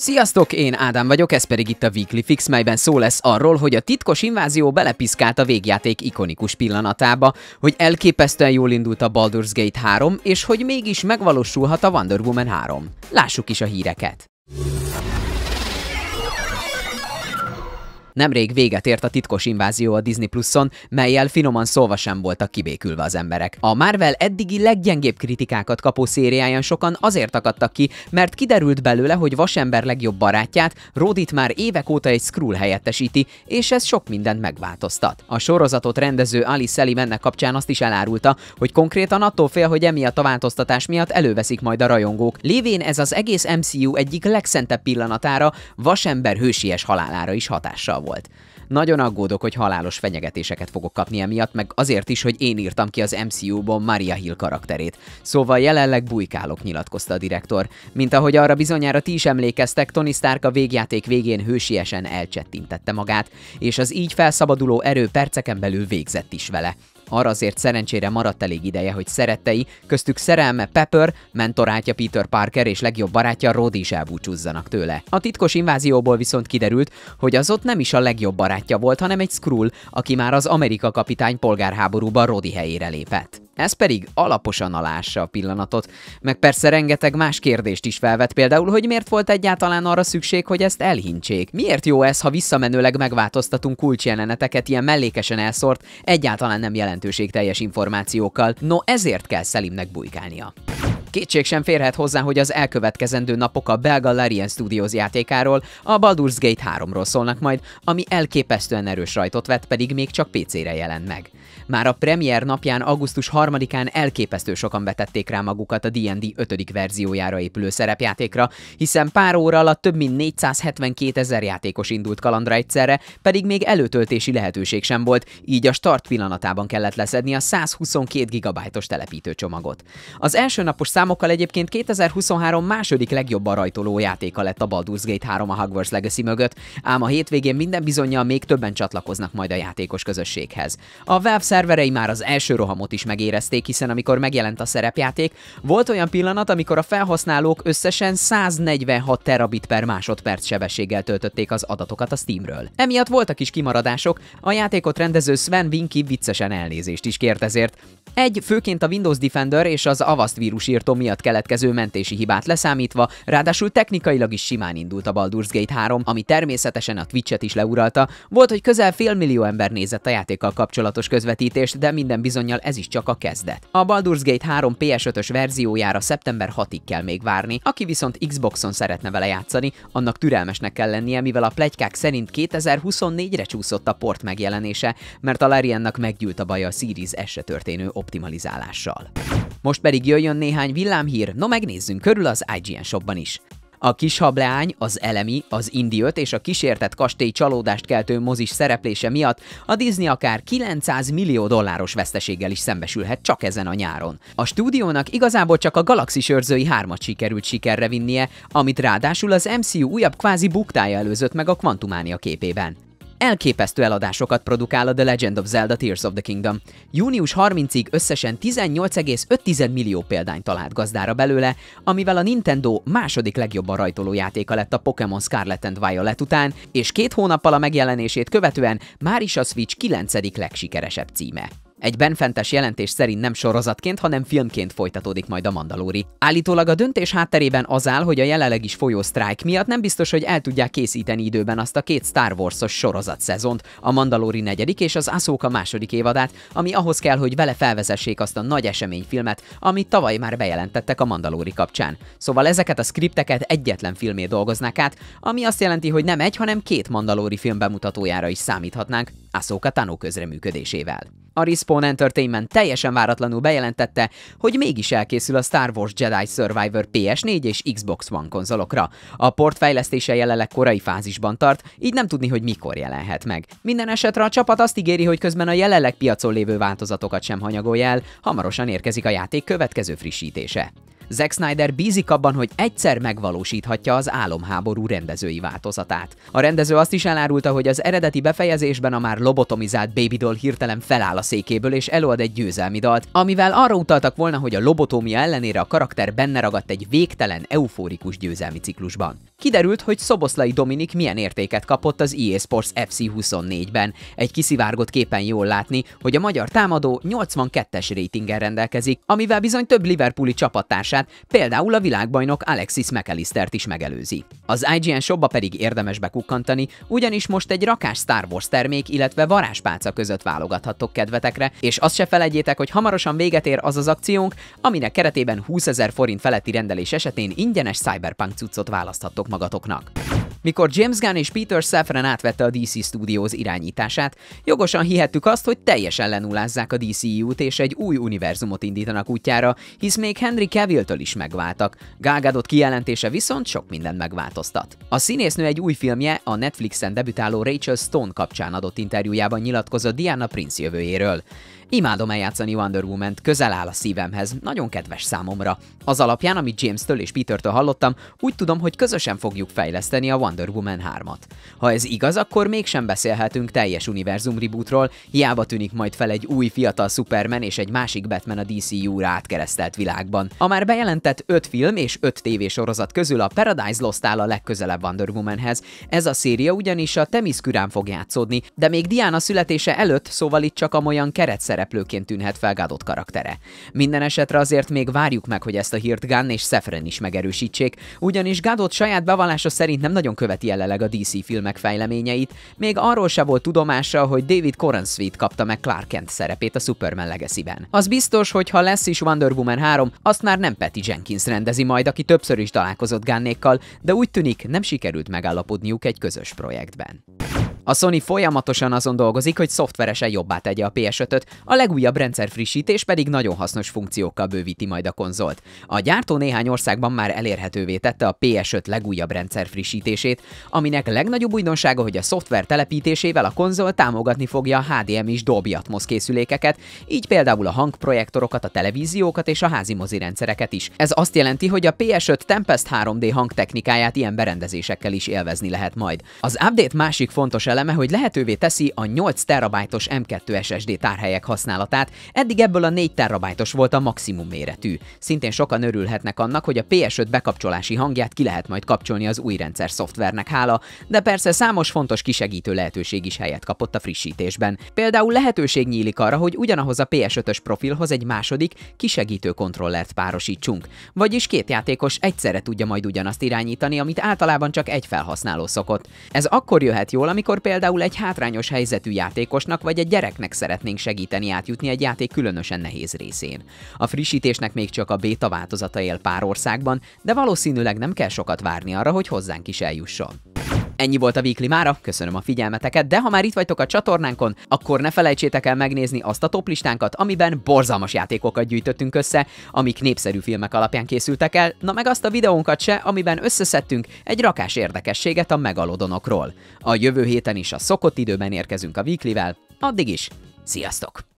Sziasztok, én Ádám vagyok, ez pedig itt a Weekly Fix, melyben szó lesz arról, hogy a titkos invázió belepiszkált a végjáték ikonikus pillanatába, hogy elképesztően jól indult a Baldur's Gate 3, és hogy mégis megvalósulhat a Wonder Woman 3. Lássuk is a híreket. Nemrég véget ért a titkos invázió a Disney Pluson, melyel finoman szólva sem voltak kibékülve az emberek. A Marvel eddigi leggyengébb kritikákat kapó szériáján sokan azért akadtak ki, mert kiderült belőle, hogy Vasember legjobb barátját, Rodit már évek óta egy Skrull helyettesíti, és ez sok mindent megváltoztat. A sorozatot rendező Ali Selim ennek kapcsán azt is elárulta, hogy konkrétan attól fél, hogy emiatt a változtatás miatt előveszik majd a rajongók. Lévén ez az egész MCU egyik legszentebb pillanatára, Vasember hősies halálára is hatással volt. Nagyon aggódok, hogy halálos fenyegetéseket fogok kapni emiatt, meg azért is, hogy én írtam ki az MCU-ban Maria Hill karakterét. Szóval jelenleg bujkálok, nyilatkozta a direktor. Mint ahogy arra bizonyára ti is emlékeztek, Tony Stark a végjáték végén hősiesen elcsettintette magát, és az így felszabaduló erő perceken belül végzett is vele. Arra azért szerencsére maradt elég ideje, hogy szerettei, köztük szerelme Pepper, mentorátja Peter Parker és legjobb barátja Rodi is elbúcsúzzanak tőle. A titkos invázióból viszont kiderült, hogy az ott nem is a legjobb barátja volt, hanem egy Skrull, aki már az Amerika kapitány polgárháborúban Rodi helyére lépett. Ez pedig alaposan alássa a pillanatot, meg persze rengeteg más kérdést is felvet, például, hogy miért volt egyáltalán arra szükség, hogy ezt elhintsék. Miért jó ez, ha visszamenőleg megváltoztatunk kulcsjeleneteket ilyen mellékesen elszort, egyáltalán nem jelentőségteljes információkkal, no ezért kell Szelimnek bujkálnia. Kétség sem férhet hozzá, hogy az elkövetkezendő napok a belga Larian Studios játékáról, a Baldur's Gate 3-ról szólnak majd, ami elképesztően erős rajtot vett, pedig még csak PC-re jelent meg. Már a premier napján augusztus 3-án elképesztő sokan vetették rá magukat a D&D 5. verziójára épülő szerepjátékra, hiszen pár óra alatt több mint 472 ezer játékos indult kalandra egyszerre, pedig még előtöltési lehetőség sem volt, így a start pillanatában kellett leszedni a 122 gigabájtos telepítőcsomagot. Az első napos számokkal egyébként 2023 második legjobb rajtoló játéka lett a Baldur's Gate 3 a Hogwarts Legacy mögött, ám a hétvégén minden bizonyal még többen csatlakoznak majd a játékos közösséghez. A Valve szerverei már az első rohamot is megérezték, hiszen amikor megjelent a szerepjáték, volt olyan pillanat, amikor a felhasználók összesen 146 terabit per másodperc sebességgel töltötték az adatokat a Steamről. Emiatt voltak is kimaradások, a játékot rendező Sven Winky viccesen elnézést is kért ezért. Egy, főként a Windows Defender és az Avast vírusírtó miatt keletkező mentési hibát leszámítva, ráadásul technikailag is simán indult a Baldur's Gate 3, ami természetesen a Twitch-et is leuralta. Volt, hogy közel fél millió ember nézett a játékkal kapcsolatos közvetítést, de minden bizonyal ez is csak a kezdet. A Baldur's Gate 3 PS5-ös verziójára szeptember 6-ig kell még várni, aki viszont Xboxon szeretne vele játszani, annak türelmesnek kell lennie, mivel a plegykák szerint 2024-re csúszott a port megjelenése, mert a Lariannak meggyűlt a baj a Series S-re történő optimalizálással. Most pedig jöjjön néhány villámhír, no megnézzünk körül az IGN shopban is. A kis hableány, az elemi, az Indi 5 és a kísértett kastély csalódást keltő mozis szereplése miatt a Disney akár 900 millió dolláros veszteséggel is szembesülhet csak ezen a nyáron. A stúdiónak igazából csak a Galaxy sörzői hármat sikerült sikerre vinnie, amit ráadásul az MCU újabb kvázi buktája előzött meg a Quantumania képében elképesztő eladásokat produkál a The Legend of Zelda Tears of the Kingdom. Június 30-ig összesen 18,5 millió példány talált gazdára belőle, amivel a Nintendo második legjobban rajtoló játéka lett a Pokémon Scarlet and Violet után, és két hónappal a megjelenését követően már is a Switch 9. legsikeresebb címe. Egy benfentes jelentés szerint nem sorozatként, hanem filmként folytatódik majd a Mandalóri. Állítólag a döntés hátterében az áll, hogy a jelenleg is folyó sztrájk miatt nem biztos, hogy el tudják készíteni időben azt a két Star Wars-os sorozat szezont, a Mandalóri negyedik és az Ahsoka második évadát, ami ahhoz kell, hogy vele felvezessék azt a nagy eseményfilmet, amit tavaly már bejelentettek a Mandalóri kapcsán. Szóval ezeket a skripteket egyetlen filmé dolgoznák át, ami azt jelenti, hogy nem egy, hanem két Mandalóri film bemutatójára is számíthatnánk, Ahsoka Tano közreműködésével. A Respawn Entertainment teljesen váratlanul bejelentette, hogy mégis elkészül a Star Wars Jedi Survivor PS4 és Xbox One konzolokra. A port fejlesztése jelenleg korai fázisban tart, így nem tudni, hogy mikor jelenhet meg. Minden esetre a csapat azt ígéri, hogy közben a jelenleg piacon lévő változatokat sem hanyagolja el, hamarosan érkezik a játék következő frissítése. Zack Snyder bízik abban, hogy egyszer megvalósíthatja az álomháború rendezői változatát. A rendező azt is elárulta, hogy az eredeti befejezésben a már lobotomizált Baby Doll hirtelen feláll a székéből és előad egy győzelmi dalt, amivel arra utaltak volna, hogy a lobotómia ellenére a karakter benne ragadt egy végtelen, eufórikus győzelmi ciklusban. Kiderült, hogy Szoboszlai Dominik milyen értéket kapott az EA Sports FC24-ben. Egy kiszivárgott képen jól látni, hogy a magyar támadó 82-es rétingen rendelkezik, amivel bizony több Liverpooli csapattársát, például a világbajnok Alexis McAllistert is megelőzi. Az IGN shopba pedig érdemes bekukkantani, ugyanis most egy rakás Star Wars termék, illetve varázspálca között válogathattok kedvetekre, és azt se felejtjétek, hogy hamarosan véget ér az az akciónk, aminek keretében 20 ezer forint feletti rendelés esetén ingyenes Cyberpunk cuccot választhattok magatoknak. Mikor James Gunn és Peter Safran átvette a DC Studios irányítását, jogosan hihettük azt, hogy teljesen lenullázzák a DCU-t és egy új univerzumot indítanak útjára, hisz még Henry Cavill-től is megváltak. Gal Gadot kijelentése viszont sok mindent megváltoztat. A színésznő egy új filmje, a Netflixen debütáló Rachel Stone kapcsán adott interjújában nyilatkozott Diana Prince jövőjéről. Imádom eljátszani Wonder Woman-t, közel áll a szívemhez, nagyon kedves számomra. Az alapján, amit James-től és Peter-től hallottam, úgy tudom, hogy közösen fogjuk fejleszteni a Wonder Woman 3-at. Ha ez igaz, akkor mégsem beszélhetünk teljes univerzum rebootról, hiába tűnik majd fel egy új fiatal Superman és egy másik Batman a DCU-ra átkeresztelt világban. A már bejelentett 5 film és 5 tévésorozat közül a Paradise Lost áll a legközelebb Wonder Womanhez. Ez a széria ugyanis a Temiszkürán fog játszódni, de még Diana születése előtt, szóval itt csak amolyan keretszer szereplőként tűnhet fel karaktere. Minden esetre azért még várjuk meg, hogy ezt a hírt Gunn és Sefren is megerősítsék, ugyanis Gadot saját bevallása szerint nem nagyon követi jelenleg a DC filmek fejleményeit, még arról se volt tudomása, hogy David Corenswet kapta meg Clark Kent szerepét a Superman Legacy-ben. Az biztos, hogy ha lesz is Wonder Woman 3, azt már nem Patty Jenkins rendezi majd, aki többször is találkozott Gunnékkal, de úgy tűnik nem sikerült megállapodniuk egy közös projektben. A Sony folyamatosan azon dolgozik, hogy szoftveresen jobbá tegye a PS5-öt, a legújabb rendszer frissítés pedig nagyon hasznos funkciókkal bővíti majd a konzolt. A gyártó néhány országban már elérhetővé tette a PS5 legújabb rendszer frissítését, aminek legnagyobb újdonsága, hogy a szoftver telepítésével a konzol támogatni fogja a HDMI-s Dolby Atmos készülékeket, így például a hangprojektorokat, a televíziókat és a házi mozi rendszereket is. Ez azt jelenti, hogy a PS5 Tempest 3D hangtechnikáját ilyen berendezésekkel is élvezni lehet majd. Az update másik fontos eleme eleme, hogy lehetővé teszi a 8 terabájtos M2 SSD tárhelyek használatát, eddig ebből a 4 terabájtos volt a maximum méretű. Szintén sokan örülhetnek annak, hogy a PS5 bekapcsolási hangját ki lehet majd kapcsolni az új rendszer szoftvernek hála, de persze számos fontos kisegítő lehetőség is helyet kapott a frissítésben. Például lehetőség nyílik arra, hogy ugyanahoz a PS5-ös profilhoz egy második, kisegítő kontrollert párosítsunk. Vagyis két játékos egyszerre tudja majd ugyanazt irányítani, amit általában csak egy felhasználó szokott. Ez akkor jöhet jól, amikor például egy hátrányos helyzetű játékosnak vagy egy gyereknek szeretnénk segíteni átjutni egy játék különösen nehéz részén. A frissítésnek még csak a beta változata él pár országban, de valószínűleg nem kell sokat várni arra, hogy hozzánk is eljusson. Ennyi volt a Weekly mára, köszönöm a figyelmeteket, de ha már itt vagytok a csatornánkon, akkor ne felejtsétek el megnézni azt a toplistánkat, amiben borzalmas játékokat gyűjtöttünk össze, amik népszerű filmek alapján készültek el, na meg azt a videónkat se, amiben összeszedtünk egy rakás érdekességet a megalodonokról. A jövő héten is a szokott időben érkezünk a Weeklyvel, addig is, sziasztok!